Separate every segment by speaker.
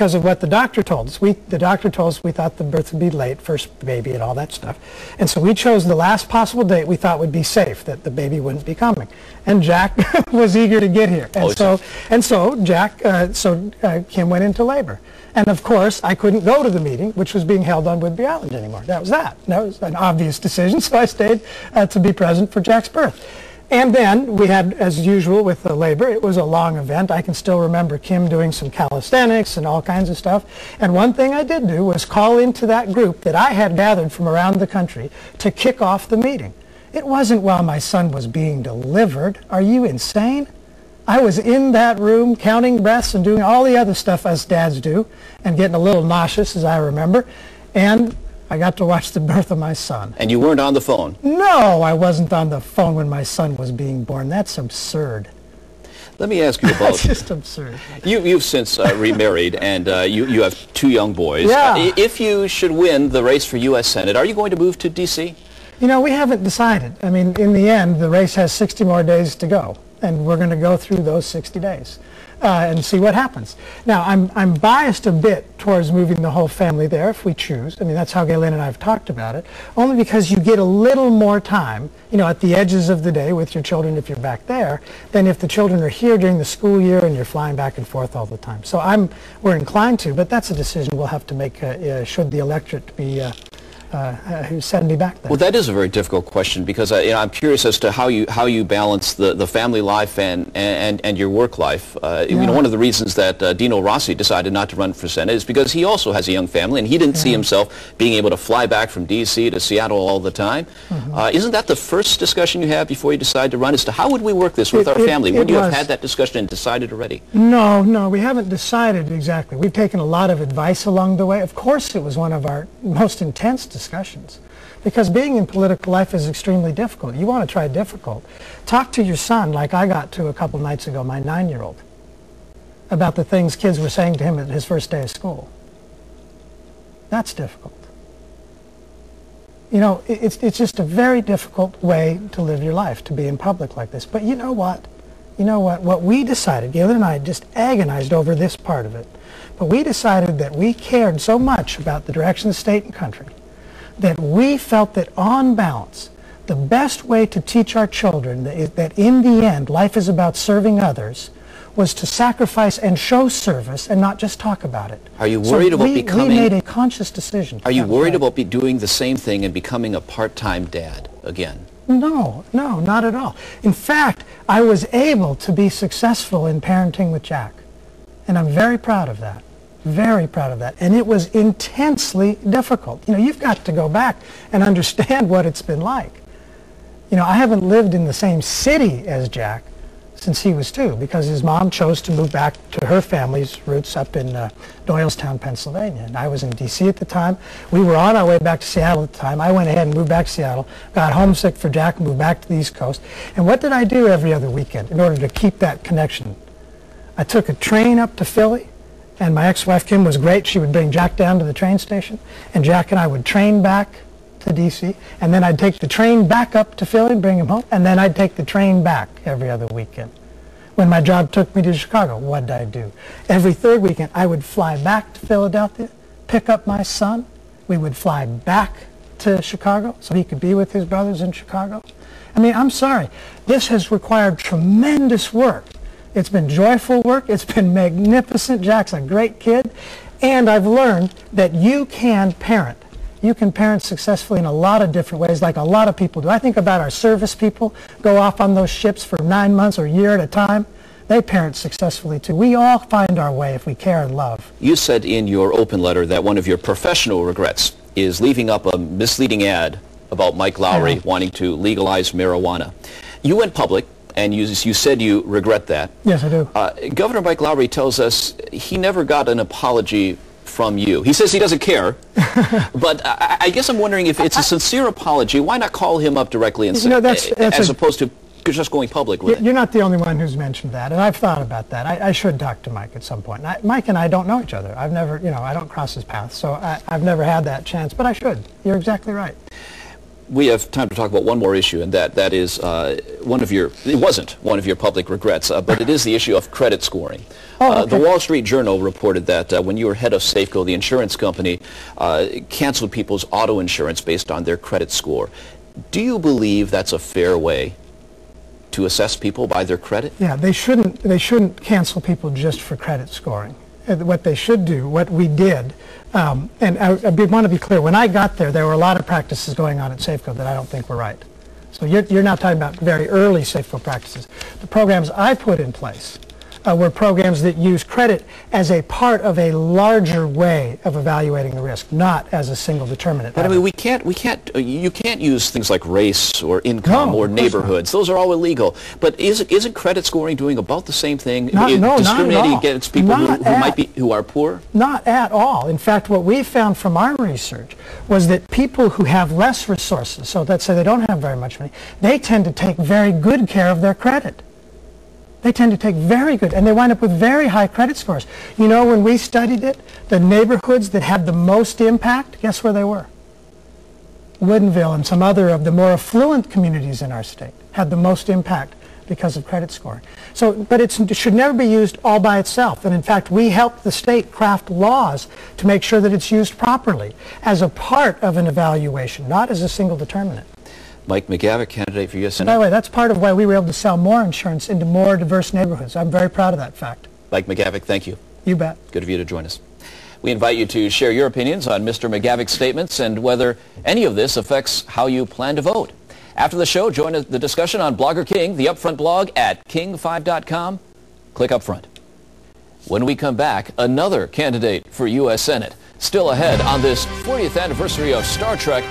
Speaker 1: because of what the doctor told us. We, the doctor told us we thought the birth would be late, first baby and all that stuff. And so we chose the last possible date we thought would be safe, that the baby wouldn't be coming. And Jack was eager to get here. And
Speaker 2: Oh,
Speaker 1: so, and so Jack, uh, so uh, Kim went into labor. And of course, I couldn't go to the meeting, which was being held on Whidbey Island anymore. That was that. That was an obvious decision, so I stayed uh, to be present for Jack's birth. And then we had, as usual with the labor, it was a long event. I can still remember Kim doing some calisthenics and all kinds of stuff. And one thing I did do was call into that group that I had gathered from around the country to kick off the meeting. It wasn't while my son was being delivered. Are you insane? I was in that room counting breaths and doing all the other stuff us dads do and getting a little nauseous, as I remember. And I got to watch the birth of my son.
Speaker 2: And you weren't on the phone.
Speaker 1: No, I wasn't on the phone when my son was being born. That's absurd.
Speaker 2: Let me ask you
Speaker 1: That's
Speaker 2: about,
Speaker 1: just absurd.
Speaker 2: you, you've since uh, remarried and uh, you, you have two young boys.
Speaker 1: Yeah.
Speaker 2: Uh, if you should win the race for U.S. Senate, are you going to move to D.C.?
Speaker 1: You know, we haven't decided. I mean, in the end, the race has 60 more days to go, and we're going to go through those 60 days uh, and see what happens. Now, I'm, I'm biased a bit towards moving the whole family there if we choose. I mean, that's how Galen and I have talked about it, only because you get a little more time, you know, at the edges of the day with your children if you're back there, than if the children are here during the school year and you're flying back and forth all the time. So I'm, we're inclined to, but that's a decision we'll have to make uh, uh, should the electorate be uh, uh, who send me back there.
Speaker 2: Well, that is a very difficult question because uh, you know, I'm curious as to how you how you balance the, the family life and, and, and your work life. Uh, You know, one of the reasons that uh, Dino Rossi decided not to run for Senate is because he also has a young family and he didn't see himself being able to fly back from D.C. to Seattle all the time.
Speaker 1: Mm-hmm.
Speaker 2: Uh, isn't that the first discussion you have before you decide to run as to how would we work this with
Speaker 1: It-
Speaker 2: our
Speaker 1: it-
Speaker 2: family? Would you have had that discussion and decided already?
Speaker 1: No, no, we haven't decided exactly. We've taken a lot of advice along the way. Of course, it was one of our most intense discussions because being in political life is extremely difficult. You want to try difficult. Talk to your son like I got to a couple nights ago, my nine-year-old, about the things kids were saying to him at his first day of school. That's difficult. You know, it's, it's just a very difficult way to live your life, to be in public like this. But you know what? You know what? What we decided, Galen and I just agonized over this part of it, but we decided that we cared so much about the direction of the state and country that we felt that on balance, the best way to teach our children that, that in the end life is about serving others was to sacrifice and show service and not just talk about it.
Speaker 2: Are you
Speaker 1: So
Speaker 2: worried about
Speaker 1: we,
Speaker 2: becoming-
Speaker 1: We made a conscious decision.
Speaker 2: Are you worried about be doing the same thing and becoming a part-time dad again?
Speaker 1: No, no, not at all. In fact, I was able to be successful in parenting with Jack. And I'm very proud of that. Very proud of that. And it was intensely difficult. You know, you've got to go back and understand what it's been like. You know, I haven't lived in the same city as Jack since he was two because his mom chose to move back to her family's roots up in uh, Doylestown, Pennsylvania. And I was in D.C. at the time. We were on our way back to Seattle at the time. I went ahead and moved back to Seattle, got homesick for Jack, and moved back to the East Coast. And what did I do every other weekend in order to keep that connection? I took a train up to Philly, and my ex-wife Kim was great. She would bring Jack down to the train station, and Jack and I would train back to D.C., and then I'd take the train back up to Philly and bring him home, and then I'd take the train back every other weekend. When my job took me to Chicago, what did I do? Every third weekend, I would fly back to Philadelphia, pick up my son. We would fly back to Chicago so he could be with his brothers in Chicago. I mean, I'm sorry. This has required tremendous work. It's been joyful work. It's been magnificent. Jack's a great kid. And I've learned that you can parent. You can parent successfully in a lot of different ways, like a lot of people do. I think about our service people go off on those ships for nine months or a year at a time. They parent successfully too. We all find our way if we care and love.
Speaker 2: You said in your open letter that one of your professional regrets is leaving up a misleading ad about Mike Lowry wanting to legalize marijuana. You went public, and you, you said you regret that.
Speaker 1: Yes, I do.
Speaker 2: Uh, Governor Mike Lowry tells us he never got an apology from you. He says he doesn't care, but I, I guess I'm wondering if it's a sincere apology. Why not call him up directly and
Speaker 1: You
Speaker 2: say,
Speaker 1: know, that's- that's
Speaker 2: as
Speaker 1: a-
Speaker 2: opposed to just going public with it?
Speaker 1: You're not the only one who's mentioned that, and I've thought about that. I, I should talk to Mike at some point. And I, Mike and I don't know each other. I've never, you know, I don't cross his path, so I, I've never had that chance, but I should. You're exactly right.
Speaker 2: We have time to talk about one more issue, and that that is uh, one of your. It wasn't one of your public regrets, uh, but it is the issue of credit scoring.
Speaker 1: Oh,
Speaker 2: Uh,
Speaker 1: okay.
Speaker 2: the Wall Street Journal reported that uh, when you were head of Safeco, the insurance company uh, canceled people's auto insurance based on their credit score. Do you believe that's a fair way to assess people by their credit?
Speaker 1: Yeah, they shouldn't, they shouldn't cancel people just for credit scoring. Uh, What they should do, what we did, um, and I, I want to be clear, when I got there, there were a lot of practices going on at Safeco that I don't think were right. So you're, you're now talking about very early Safeco practices. The programs I put in place uh, were programs that use credit as a part of a larger way of evaluating the risk, not as a single determinant.
Speaker 2: But I mean, we can't, we can't, uh, you can't use things like race or income
Speaker 1: No,
Speaker 2: or
Speaker 1: of course not.
Speaker 2: neighborhoods. Those are all illegal. But isn't, isn't credit scoring doing about the same thing?
Speaker 1: Not- no, not at
Speaker 2: discriminating
Speaker 1: all.
Speaker 2: against people who,
Speaker 1: Not
Speaker 2: who might
Speaker 1: at-
Speaker 2: be, who are poor?
Speaker 1: Not at all. In fact, what we found from our research was that people who have less resources, so let's say they don't have very much money, they tend to take very good care of their credit. They tend to take very good, and they wind up with very high credit scores. You know, when we studied it, the neighborhoods that had the most impact, guess where they were? Woodinville and some other of the more affluent communities in our state had the most impact because of credit scoring. So, but it should never be used all by itself. And in fact, we help the state craft laws to make sure that it's used properly as a part of an evaluation, not as a single determinant.
Speaker 2: Mike McGavick, candidate for U.S. Senate.
Speaker 1: By the way, that's part of why we were able to sell more insurance into more diverse neighborhoods. I'm very proud of that fact.
Speaker 2: Mike McGavick, thank you.
Speaker 1: You bet.
Speaker 2: Good of you to join us. We invite you to share your opinions on Mr. McGavick's statements and whether any of this affects how you plan to vote. After the show, join the discussion on Blogger King, the Upfront blog at king5.com. Click Upfront. When we come back, another candidate for U.S. Senate. Still ahead on this 40th anniversary of Star Trek,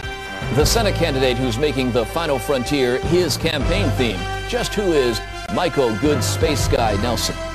Speaker 2: the Senate candidate who's making the final frontier his campaign theme. Just who is Michael Good Space Guy Nelson?